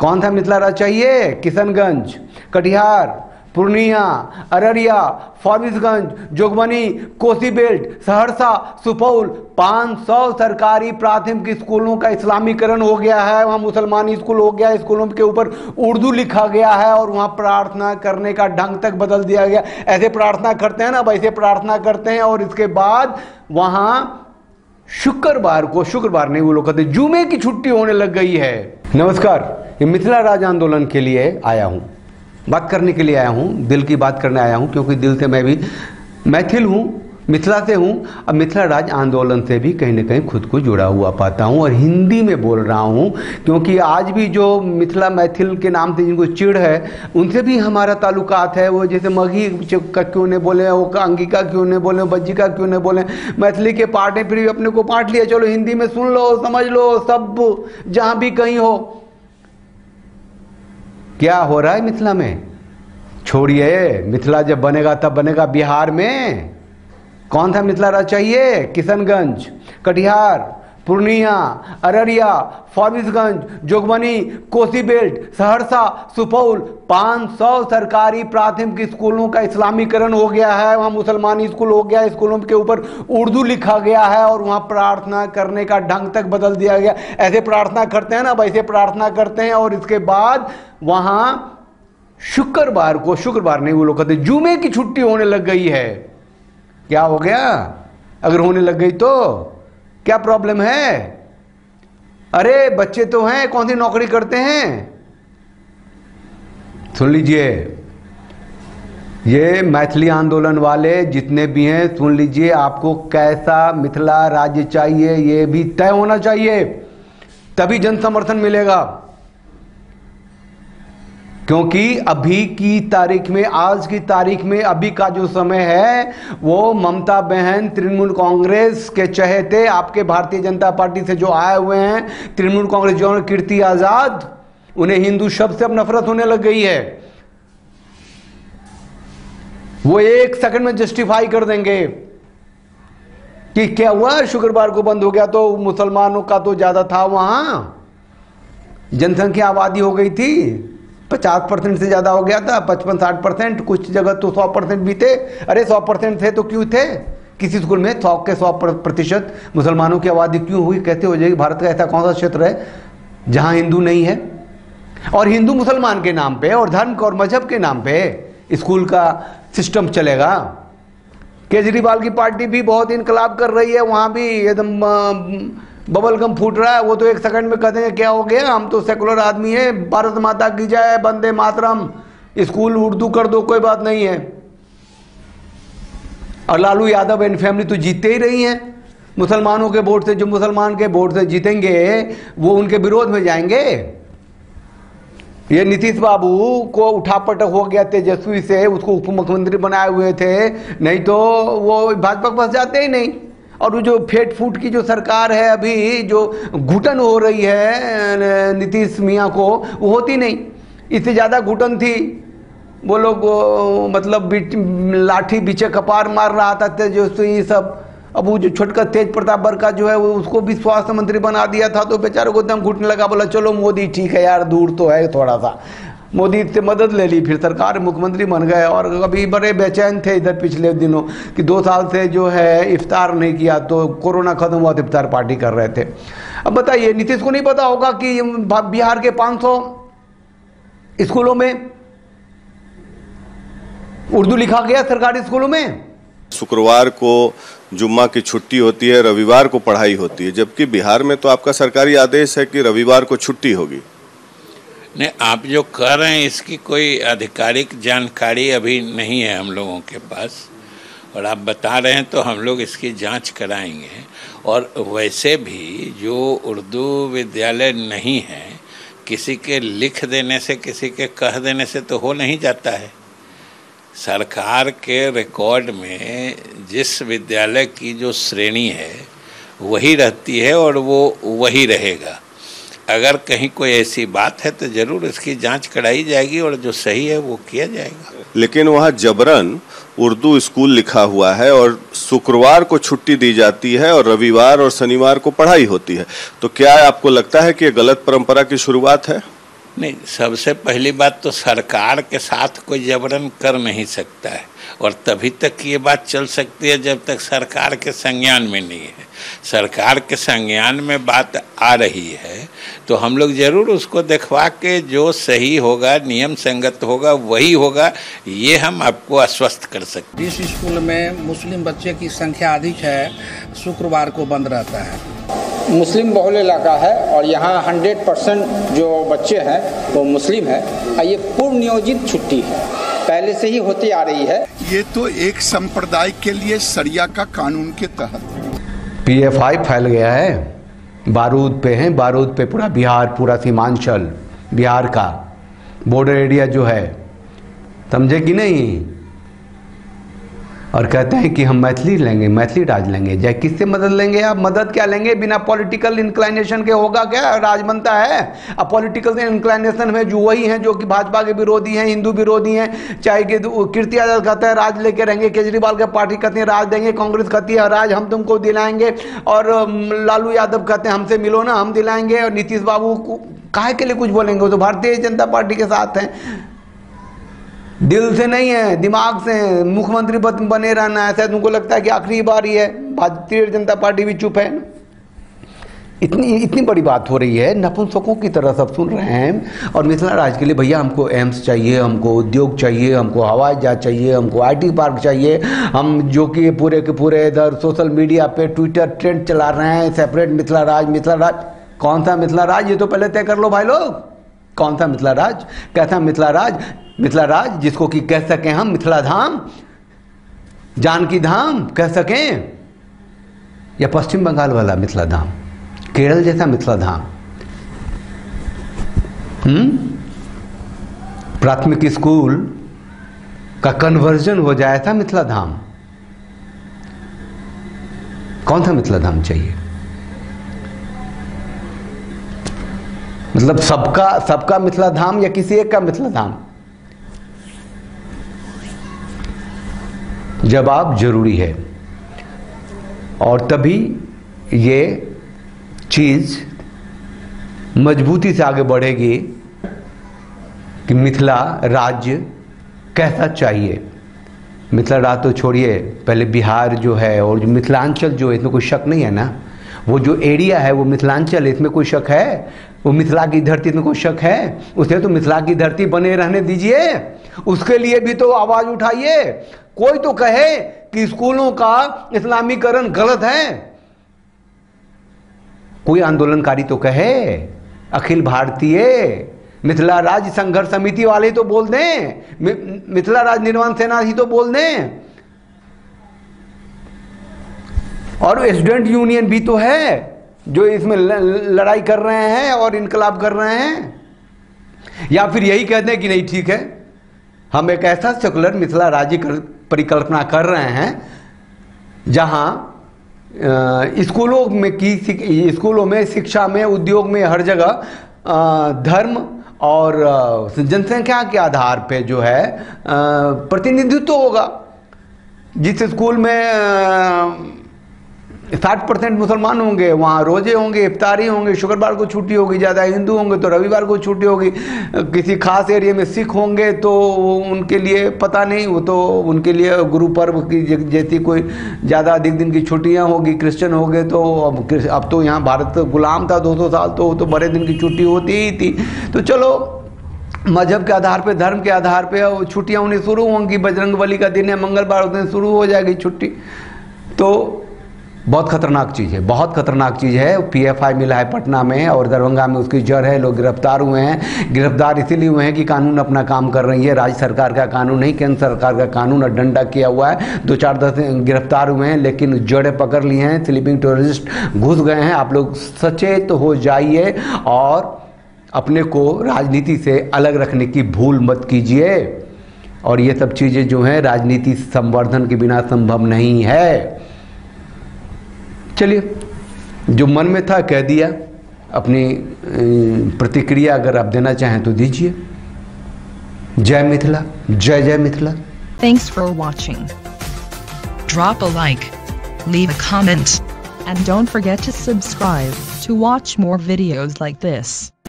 कौन सा मिथिला राज चाहिए? किशनगंज, कटिहार, पूर्णिया, अररिया, फॉरबिसगंज, जोगबनी, कोसी बेल्ट, सहरसा, सुपौल। 500 सरकारी प्राथमिक स्कूलों का इस्लामीकरण हो गया है, वहाँ मुसलमानी स्कूल हो गया, स्कूलों के ऊपर उर्दू लिखा गया है और वहाँ प्रार्थना करने का ढंग तक बदल दिया गया। ऐसे प्रार्थना करते हैं ना, वैसे प्रार्थना करते हैं और इसके बाद वहाँ शुक्रवार को, शुक्रवार नहीं, वो लोग कहते जुमे की छुट्टी होने लग गई है। नमस्कार, ये मिथिला राज आंदोलन के लिए आया हूँ। बात करने के लिए आया हूँ, दिल की बात करने आया हूँ, क्योंकि दिल से मैं भी मैथिल हूँ। मिथिला से हूँ, अब मिथिला राज आंदोलन से भी कहीं ना कहीं खुद को जुड़ा हुआ पाता हूँ और हिंदी में बोल रहा हूँ, क्योंकि आज भी जो मिथिला मैथिल के नाम से जिनको चिड़ है, उनसे भी हमारा ताल्लुकात है। वो जैसे मघी का क्यों नहीं बोले, वो अंगिका क्यों नहीं बोले, बज्जी का क्यों नहीं बोले, मैथिली के पार्ट है, फिर भी अपने को पार्ट लिया, चलो हिंदी में सुन लो, समझ लो, सब जहाँ भी कहीं हो। क्या हो रहा है मिथिला में? छोड़िए, मिथिला जब बनेगा तब बनेगा बिहार में। कौन सा मिथिला राज चाहिए? किशनगंज, कटिहार, पूर्णिया, अररिया, फॉरबिसगंज, जोगबनी, कोसी बेल्ट, सहरसा, सुपौल। 500 सरकारी प्राथमिक स्कूलों का इस्लामीकरण हो गया है। वहाँ मुसलमानी स्कूल हो गया। स्कूलों के ऊपर उर्दू लिखा गया है और वहाँ प्रार्थना करने का ढंग तक बदल दिया गया। ऐसे प्रार्थना करते हैं ना वैसे प्रार्थना करते हैं और इसके बाद वहाँ शुक्रवार को, शुक्रवार नहीं, वो लोग कहते जुमे की छुट्टी होने लग गई है। क्या हो गया? अगर होने लग गई तो? क्या प्रॉब्लम है? अरे, बच्चे तो हैं, कौन सी नौकरी करते हैं? सुन लीजिए, ये मैथिली आंदोलन वाले जितने भी हैं, सुन लीजिए, आपको कैसा मिथिला राज्य चाहिए, ये भी तय होना चाहिए, तभी जन समर्थन मिलेगा। क्योंकि अभी की तारीख में, आज की तारीख में अभी का जो समय है, वो ममता बहन तृणमूल कांग्रेस के चहेते आपके भारतीय जनता पार्टी से जो आए हुए हैं, तृणमूल कांग्रेस जो कीर्ति आज़ाद, उन्हें हिंदू शब्द से अब नफरत होने लग गई है। वो एक सेकंड में जस्टिफाई कर देंगे कि क्या हुआ? शुक्रवार को बंद हो गया तो मुसलमानों का तो ज़्यादा था वहाँ। जनसंख्या आबादी हो गई थी। पचास परसेंट से ज़्यादा हो गया था, पचपन साठ परसेंट, कुछ जगह तो सौ परसेंट भी थे। अरे सौ परसेंट थे तो क्यों थे? किसी स्कूल में सौ के सौ प्रतिशत मुसलमानों की आबादी क्यों हुई? कैसे हो जाएगी? भारत का ऐसा कौन सा क्षेत्र है जहाँ हिंदू नहीं है? और हिंदू मुसलमान के नाम पे, और धर्म और मज़हब के नाम पे स्कूल का सिस्टम चलेगा। केजरीवाल की पार्टी भी बहुत इनकलाब कर रही है, वहाँ भी एकदम बबल गम फूट रहा है, वो तो एक सेकंड में कहते हैं क्या हो गया? हम तो सेकुलर आदमी है, भारत माता की जय बंदे मातरम। स्कूल उर्दू कर दो, कोई बात नहीं है। और लालू यादव एंड फैमिली तो जीतते ही रही हैं। मुसलमानों के वोट से, जो मुसलमान के वोट से जीतेंगे, वो उनके विरोध में जाएँगे। ये नीतीश बाबू को उठापटक हो गया तेजस्वी से, उसको उप मुख्यमंत्री बनाए हुए थे, नहीं तो वो भाजपा के पास जाते ही नहीं। और जो फेट फूट की जो सरकार है अभी, जो घुटन हो रही है नीतीश मियाँ को, वो होती नहीं। इससे ज़्यादा घुटन थी। वो लोग मतलब लाठी बीचे कपार मार रहा था, तेजस्वी सब। अब वो जो छोटका तेज प्रताप बरका जो है, वो उसको भी स्वास्थ्य मंत्री बना दिया था तो बेचारे को एकदम घुटने लगा, बोला, चलो मोदी, ठीक है यार, दूर तो है थोड़ा सा। मोदी से मदद ले ली, फिर सरकार मुख्यमंत्री बन गए और अभी बड़े बेचैन थे इधर पिछले दिनों कि दो साल से जो है इफ्तार नहीं किया तो कोरोना खत्म हुआ तो इफ्तार पार्टी कर रहे थे। अब बताइए, नीतीश को नहीं पता होगा कि बिहार के 500 स्कूलों में उर्दू लिखा गया सरकारी स्कूलों में? शुक्रवार को जुम्मा की छुट्टी होती है, रविवार को पढ़ाई होती है, जबकि बिहार में तो आपका सरकारी आदेश है कि रविवार को छुट्टी होगी। नहीं, आप जो कह रहे हैं, इसकी कोई आधिकारिक जानकारी अभी नहीं है हम लोगों के पास। और आप बता रहे हैं तो हम लोग इसकी जाँच कराएँगे। और वैसे भी जो उर्दू विद्यालय नहीं है, किसी के लिख देने से, किसी के कह देने से तो हो नहीं जाता है। सरकार के रिकॉर्ड में जिस विद्यालय की जो श्रेणी है, वही रहती है और वो वही रहेगा। अगर कहीं कोई ऐसी बात है तो ज़रूर इसकी जाँच कराई जाएगी और जो सही है, वो किया जाएगा। लेकिन वहाँ जबरन उर्दू स्कूल लिखा हुआ है और शुक्रवार को छुट्टी दी जाती है और रविवार और शनिवार को पढ़ाई होती है। तो क्या आपको लगता है कि गलत परंपरा की शुरुआत है? नहीं, सबसे पहली बात तो सरकार के साथ कोई जबरन कर नहीं सकता है। और तभी तक ये बात चल सकती है जब तक सरकार के संज्ञान में नहीं है। सरकार के संज्ञान में बात आ रही है तो हम लोग ज़रूर उसको देखवा के जो सही होगा, नियम संगत होगा, वही होगा, ये हम आपको आश्वस्त कर सकते जिस स्कूल में मुस्लिम बच्चे की संख्या अधिक है, शुक्रवार को बंद रहता है। मुस्लिम बहुल इलाका है और यहाँ 100 परसेंट जो बच्चे हैं वो मुस्लिम है। और ये पूर्व नियोजित छुट्टी है। पहले से ही होती आ रही है। ये तो एक संप्रदाय के लिए सरिया का कानून के तहत। पीएफआई फैल गया है। बारूद पे है। बारूद पे पूरा बिहार पूरा सीमांचल बिहार का। बॉर्डर एरिया जो है। समझे कि नहीं? और कहते हैं कि हम मैथिली लेंगे, मैथिली राज लेंगे। जय किससे मदद लेंगे आप? मदद क्या लेंगे? बिना पॉलिटिकल इंक्लाइनेशन के होगा क्या? राज बनता है। अब पॉलिटिकल इंक्लाइनेशन में जो वही हैं, जो कि भाजपा के विरोधी हैं, हिंदू विरोधी हैं, चाहे कि कीर्ति आज़ाद कहते हैं, राज लेके रहेंगे, केजरीवाल के पार्टी कहते हैं, राज देंगे, कांग्रेस कहती है, राज हम तुमको दिलाएँगे। और लालू यादव कहते हैं, हमसे मिलो ना, हम दिलाएँगे। और नीतीश बाबू काहे के लिए कुछ बोलेंगे? वो तो भारतीय जनता पार्टी के साथ हैं। दिल से नहीं है, दिमाग से है। मुख्यमंत्री पद बने रहना है, शायद उनको लगता है कि आखिरी बार ही। है भारतीय जनता पार्टी भी चुप है। इतनी इतनी बड़ी बात हो रही है। नपुंसकों की तरह सब सुन रहे हैं। और मिथिला राज के लिए भैया, हमको एम्स चाहिए, हमको उद्योग चाहिए, हमको हवाई जहाज़ चाहिए, हमको आईटी पार्क चाहिए। हम जो कि पूरे के पूरे इधर सोशल मीडिया पे ट्विटर ट्रेंड चला रहे हैं। सेपरेट मिथिला राज मिथिला राज। कौन सा मिथिला राज? ये तो पहले तय कर लो भाई लोग। कौन सा मिथिला राज? कैसा मिथिला राज? मिथिला राज जिसको कि कह सकें हम, मिथिला धाम, जानकी धाम, कह सकें, या पश्चिम बंगाल वाला मिथिला धाम, केरल जैसा मिथिला धाम। हम्म? प्राथमिक स्कूल का कन्वर्जन हो जाए था मिथिला धाम। कौन सा मिथिला धाम चाहिए? मतलब सबका सबका मिथिला धाम या किसी एक का मिथिला धाम जवाब ज़रूरी है। और तभी ये चीज़ मजबूती से आगे बढ़ेगी कि मिथिला राज्य कैसा चाहिए। मिथिला राज्य तो छोड़िए, पहले बिहार जो है और जो मिथिलांचल जो है, इसमें कोई शक नहीं है ना? वो जो एरिया है, वो मिथिलांचल इसमें कोई शक है? वो मिथिला की धरती में कोई शक है? उसे तो मिथिला की धरती बने रहने दीजिए। उसके लिए भी तो आवाज़ उठाइए। कोई तो कहे कि स्कूलों का इस्लामीकरण गलत है। कोई आंदोलनकारी तो कहे, अखिल भारतीय, मिथिला राज्य संघर्ष समिति वाले तो बोल दें मिथिला राज्य निर्माण सेना ही तो बोल दें। और स्टूडेंट यूनियन भी तो है। जो इसमें लड़ाई कर रहे हैं और इनकलाब कर रहे हैं, या फिर यही कहते हैं कि नहीं, ठीक है, हम एक ऐसा सेकुलर मिथिला राज्य परिकल्पना कर रहे हैं, जहाँ स्कूलों में की, स्कूलों में, शिक्षा में, उद्योग में, हर जगह धर्म और जनसंख्या के आधार पे जो है प्रतिनिधित्व होगा, जिस स्कूल में साठ परसेंट मुसलमान होंगे, वहाँ रोज़े होंगे, इफ्तारी होंगे, शुक्रवार को छुट्टी होगी, ज़्यादा हिंदू होंगे तो रविवार को छुट्टी होगी। किसी खास एरिया में सिख होंगे तो उनके लिए पता नहीं, वो तो उनके लिए गुरु पर्व की जैसी कोई ज़्यादा अधिक दिन की छुट्टियाँ होगी, क्रिश्चियन हो गए तो अब अब तो यहाँ भारत गुलाम था 200 साल तो तो बड़े दिन की छुट्टी होती ही थी। तो चलो, मज़हब के आधार पे, धर्म के आधार पे छुट्टियाँ उन्हें शुरू होंगी बजरंग का दिन है, मंगलवार उस दिन शुरू हो जाएगी छुट्टी। तो बहुत खतरनाक चीज़ है, बहुत खतरनाक चीज़ है। पीएफआई मिला है पटना में और दरभंगा में उसकी जड़ है, लोग गिरफ़्तार हुए हैं। गिरफ़्तार इसीलिए हुए हैं कि कानून अपना काम कर रही है। राज्य सरकार का कानून नहीं, केंद्र सरकार का कानून और डंडा किया हुआ है। दो चार दस गिरफ़्तार हुए हैं, लेकिन जड़ें पकड़ लिए हैं। स्लीपिंग टूरिस्ट घुस गए हैं। आप लोग सचेत हो जाइए और अपने को राजनीति से अलग रखने की भूल मत कीजिए। और ये सब चीज़ें जो हैं, राजनीति संवर्धन के बिना संभव नहीं है। चलिए, जो मन में था कह दिया, अपनी प्रतिक्रिया अगर आप देना चाहें तो दीजिए। जय मिथिला, जय जय Mithila. Thanks for watching drop a like leave a comment and don't forget to subscribe to watch more videos like this